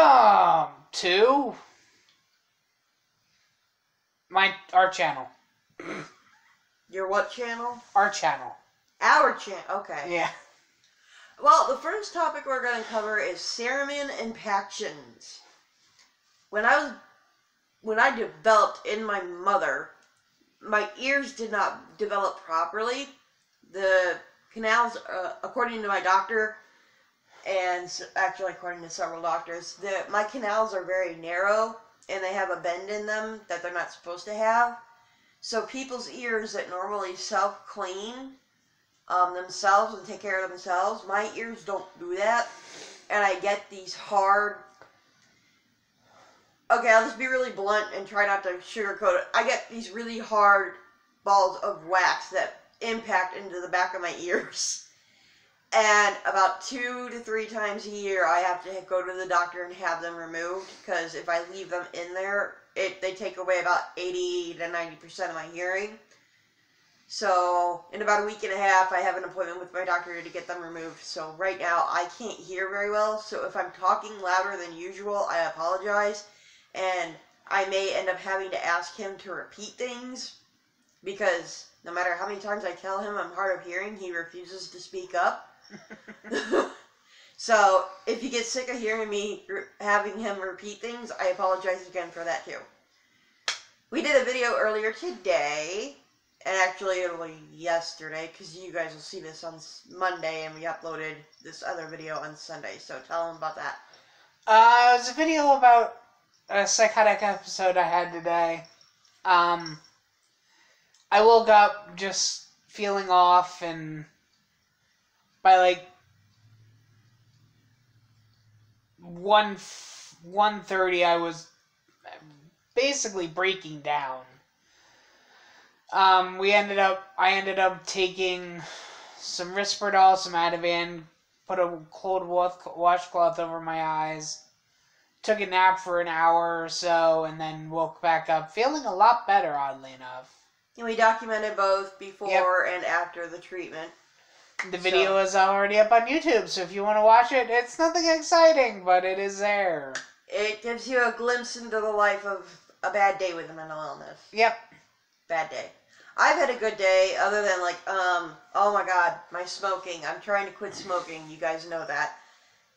Welcome to my our channel. Your what channel? Our channel. Our channel. Okay. Yeah. Well, the first topic we're going to cover is cerumen impactions. When I was when I developed in my mother, my ears did not develop properly. The canals, uh, according to my doctor, and actually according to several doctors, the my canals are very narrow and they have a bend in them that they're not supposed to have. So people's ears that normally self clean um, themselves and take care of themselves, my ears don't do that, and I get these hard. Okay, I'll just be really blunt and try not to sugarcoat it. I get these really hard balls of wax that impact into the back of my ears. And about two to three times a year, I have to go to the doctor and have them removed because if I leave them in there, it they take away about eighty to ninety percent of my hearing. So in about a week and a half, I have an appointment with my doctor to get them removed. So right now, I can't hear very well. So if I'm talking louder than usual, I apologize, and I may end up having to ask him to repeat things because no matter how many times I tell him I'm hard of hearing, he refuses to speak up. so if you get sick of hearing me having him repeat things, I apologize again for that too. We did a video earlier today, and actually it'll be yesterday because you guys will see this on Monday, and we uploaded this other video on Sunday. So tell them about that. Uh, it was a video about a psychotic episode I had today. Um, I woke up just feeling off, and by like one one thirty, I was basically breaking down. Um, we ended up. I ended up taking some Risperdal, some Ativan, put a cold wa- washcloth over my eyes, took a nap for an hour or so, and then woke back up feeling a lot better, oddly enough. And we documented both before and after the treatment. The video is already up on YouTube, so if you want to watch it, it's nothing exciting, but it is there. It gives you a glimpse into the life of a bad day with a mental illness. Yep. Bad day. I've had a good day, other than like, um, oh my god, my smoking. I'm trying to quit smoking. You guys know that.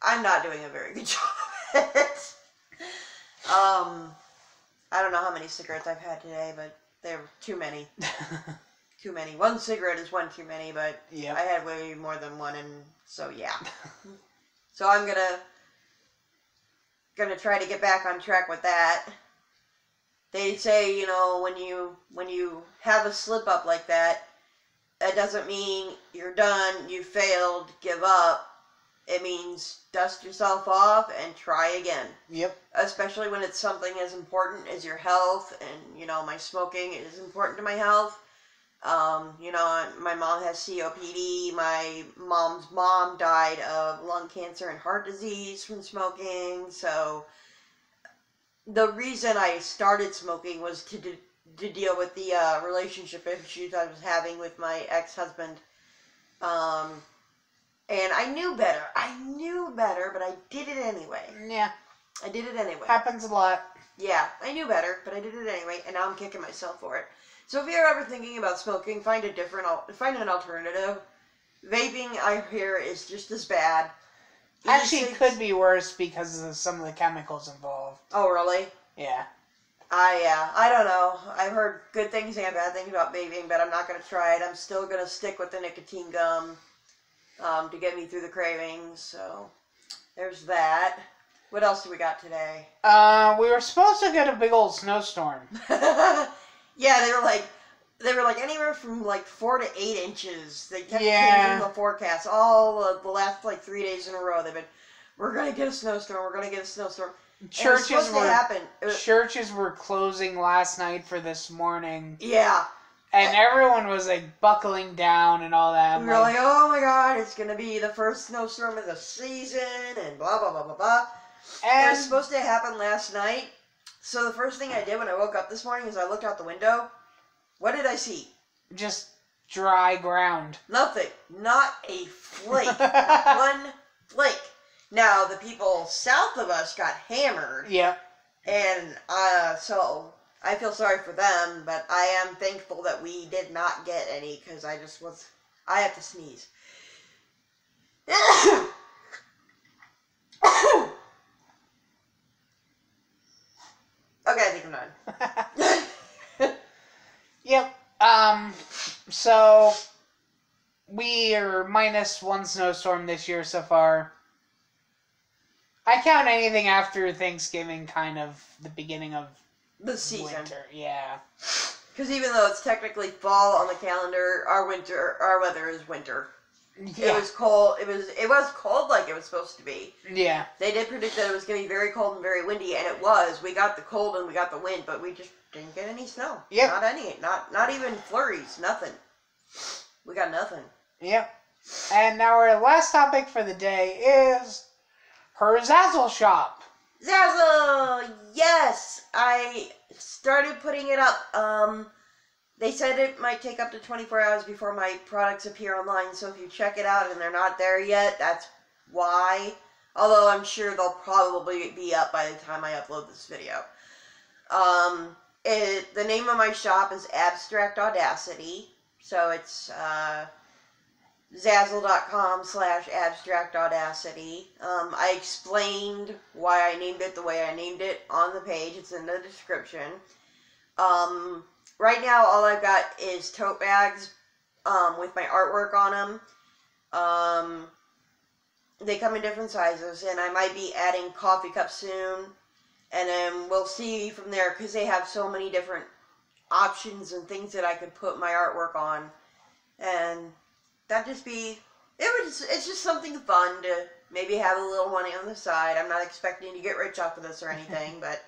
I'm not doing a very good job of it. Um, I don't know how many cigarettes I've had today, but there were too many. Too many. One cigarette is one too many, but yeah, I had way more than one, and so yeah. so I'm gonna gonna try to get back on track with that. They say, you know, when you when you have a slip up like that, that doesn't mean you're done, you failed, give up. It means dust yourself off and try again. Yep. Especially when it's something as important as your health, and you know, my smoking is important to my health. Um, you know, my mom has COPD. My mom's mom died of lung cancer and heart disease from smoking. So, the reason I started smoking was to de- to deal with the uh, relationship issues I was having with my ex husband. Um, and I knew better. I knew better, but I did it anyway. Yeah. I did it anyway. Happens a lot. Yeah, I knew better, but I did it anyway, and now I'm kicking myself for it. So if you're ever thinking about smoking, find a different, find an alternative. Vaping, I hear, is just as bad. Actually, it could be worse because of some of the chemicals involved. Oh, really? Yeah. I yeah, I don't know. I've heard good things and bad things about vaping, but I'm not gonna try it. I'm still gonna stick with the nicotine gum um, to get me through the cravings. So there's that. What else do we got today? Uh, we were supposed to get a big old snowstorm. yeah, they were like they were like anywhere from like four to eight inches. They kept Yeah. changing the forecast all uh, the last like three days in a row. They've been, we're gonna get a snowstorm. We're gonna get a snowstorm. It Churches to were happen. Was- churches were closing last night for this morning, yeah, and everyone was like buckling down and all that. We were like, like, oh my god, it's gonna be the first snowstorm of the season, and blah blah blah blah blah. It and was supposed to happen last night. So the first thing I did when I woke up this morning is I looked out the window. What did I see? just dry ground. Nothing. Not a flake. One flake. Now the people south of us got hammered, Yeah. and uh, so I feel sorry for them. But I am thankful that we did not get any because I just was. I have to sneeze. Okay, I think I'm done. Yep. Um. So we are minus one snowstorm this year so far. I count anything after Thanksgiving kind of the beginning of the season. winter. Yeah. Because even though it's technically fall on the calendar, our winter, our weather is winter. It was cold. It was it was cold like it was supposed to be. Yeah. They did predict that it was going to be very cold and very windy, and it was. We got the cold and we got the wind, but we just didn't get any snow. Yeah. Not any. Not not even flurries. Nothing. We got nothing. Yep. And now our last topic for the day is her Zazzle shop. Zazzle! Yes! I started putting it up. Um, they said it might take up to 24 hours before my products appear online, so if you check it out and they're not there yet, that's why. Although I'm sure they'll probably be up by the time I upload this video. Um, it, the name of my shop is Abstract Audacity, so it's uh, zazzle.com slash abstract audacity. Um, I explained why I named it the way I named it on the page. It's in the description. Um, right now, all I've got is tote bags um, with my artwork on them. Um, they come in different sizes, and I might be adding coffee cups soon. And then we'll see from there because they have so many different options and things that I could put my artwork on. And that just be it was it's just something fun to maybe have a little money on the side. I'm not expecting to get rich off of this or anything, but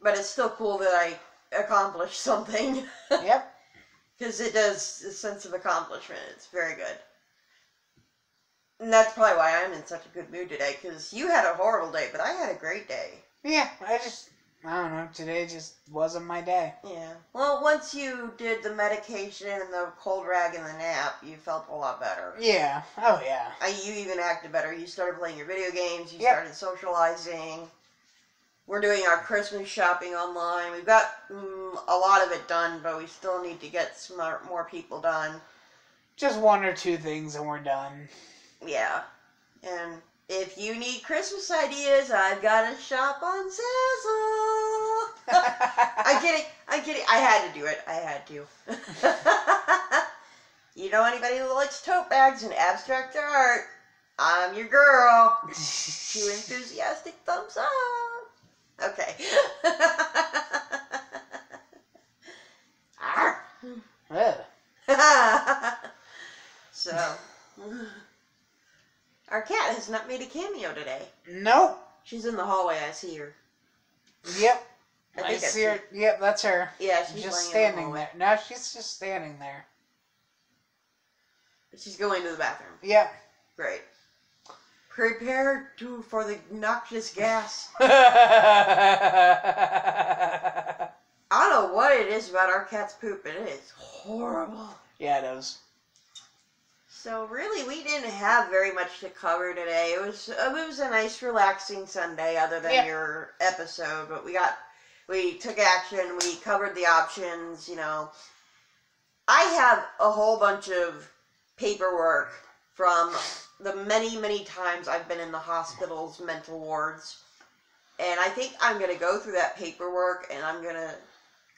but it's still cool that I accomplished something Yep. because it does a sense of accomplishment. It's very good. And that's probably why I'm in such a good mood today because you had a horrible day, but I had a great day. Yeah. I just I don't know. Today just wasn't my day. Yeah. Well, once you did the medication and the cold rag and the nap, you felt a lot better. Yeah. Oh yeah. I, you even acted better. You started playing your video games. You Yep. started socializing. We're doing our Christmas shopping online. We've got mm, a lot of it done, but we still need to get some more, people done. Just one or two things and we're done. Yeah. And if you need Christmas ideas, I've got a shop on Zazzle. I'm kidding. I'm kidding. I had to do it. I had to. you know anybody who likes tote bags and abstract art? I'm your girl. Two enthusiastic thumbs up. Okay. Arr. Ugh. so, our cat has not made a cameo today. Nope. She's in the hallway. I see her. Yep. I I, think see that's her. Yep, that's her. Yeah, she's just laying in the standing there. No, she's just standing there. She's going to the bathroom. Yep. Great. Prepare to for the noxious gas. I don't know what it is about our cat's poop, but it is horrible. Yeah, it is. So really, we didn't have very much to cover today. It was it was a nice, relaxing Sunday, other than Yeah. your episode. But we got we took action. We covered the options. You know, I have a whole bunch of paperwork from the many many times I've been in the hospital's mental wards, and I think I'm gonna go through that paperwork and I'm gonna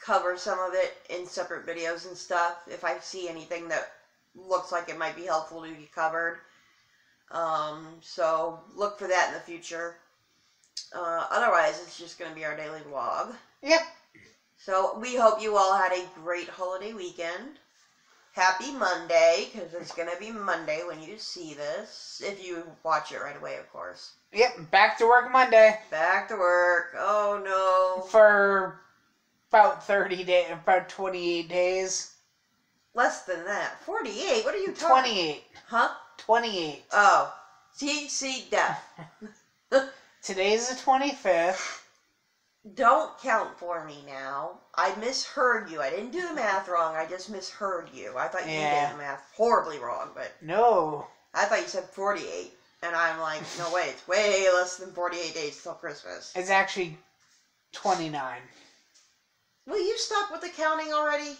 cover some of it in separate videos and stuff if I see anything that looks like it might be helpful to be covered. Um, so look for that in the future. Uh, otherwise, it's just going to be our daily vlog. Yep. So we hope you all had a great holiday weekend. Happy Monday, because it's going to be Monday when you see this. If you watch it right away, of course. Yep. Back to work Monday Back to work. Oh no. for about thirty days, about twenty-eight days. Less than that. 48? What are you talking Twenty-eight. Huh? Twenty-eight. Oh. See, see, death. Today's the twenty-fifth. Don't count for me now. I misheard you. I didn't do the math wrong. I just misheard you. I thought you Yeah. did the math horribly wrong, but No. I thought you said 48. And I'm like, no way, it's way less than 48 days till Christmas. It's actually 29. Will you stop with the counting already?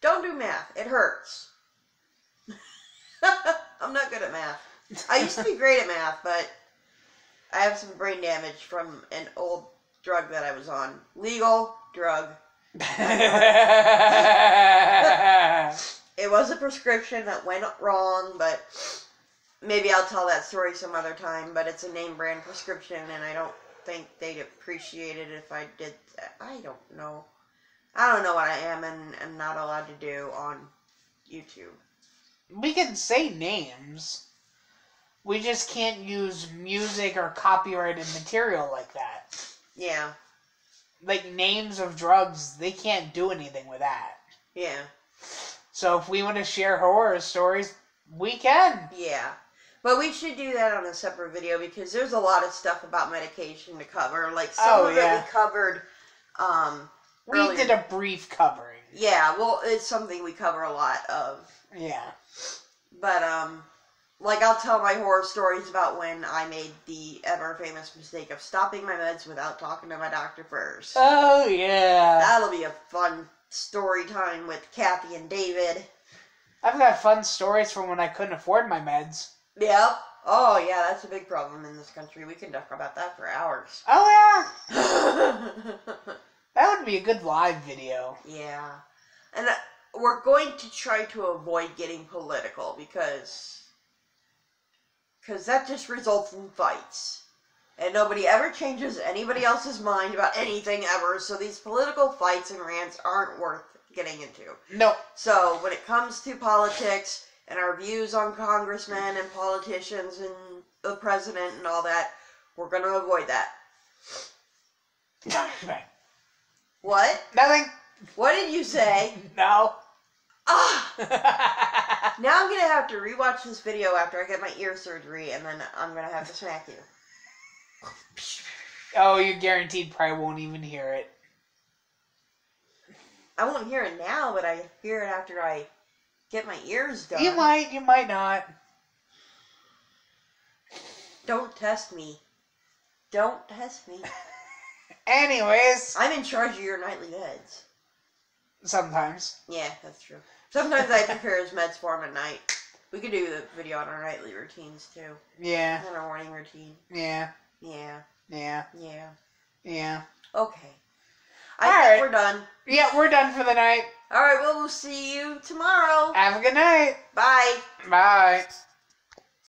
Don't do math. It hurts. I'm not good at math. I used to be great at math, but I have some brain damage from an old drug that I was on. Legal drug. It was a prescription that went wrong, but maybe I'll tell that story some other time. But it's a name brand prescription, and I don't think they'd appreciate it if I did that. I don't know. I don't know what I am and am not allowed to do on YouTube. we can say names. We just can't use music or copyrighted material like that. Yeah, Like names of drugs, they can't do anything with that. yeah, So if we want to share horror stories, we can. yeah. But we should do that on a separate video because there's a lot of stuff about medication to cover. Like some Oh, of yeah. it we covered. Um, We Earlier. did a brief covering. yeah, well, it's something we cover a lot of. Yeah. But um like I'll tell my horror stories about when I made the ever famous mistake of stopping my meds without talking to my doctor first. Oh yeah. That'll be a fun story time with Kathy and David. I've got fun stories from when I couldn't afford my meds. Yep. Oh yeah, that's a big problem in this country. We can talk about that for hours. Oh yeah. That would be a good live video. Yeah. And uh, we're going to try to avoid getting political because because that just results in fights. And nobody ever changes anybody else's mind about anything ever, so these political fights and rants aren't worth getting into. No. So, when it comes to politics and our views on congressmen and politicians and the president and all that, we're going to avoid that. What? Nothing. What did you say? No. Ah! Now I'm gonna have to rewatch this video after I get my ear surgery, and then I'm gonna have to smack you. oh, you're guaranteed probably won't even hear it. I won't hear it now, but I hear it after I get my ears done. You might, you might not. Don't test me. Don't test me. Anyways, I'm in charge of your nightly meds. sometimes. Yeah, that's true. Sometimes I prepare his meds for him at night. We could do the video on our nightly routines too, Yeah, and our morning routine. yeah, Yeah, yeah, yeah. yeah. Okay. I All think right. we're done. Yeah, we're done for the night. All right. Well, we'll see you tomorrow. Have a good night. Bye. Bye.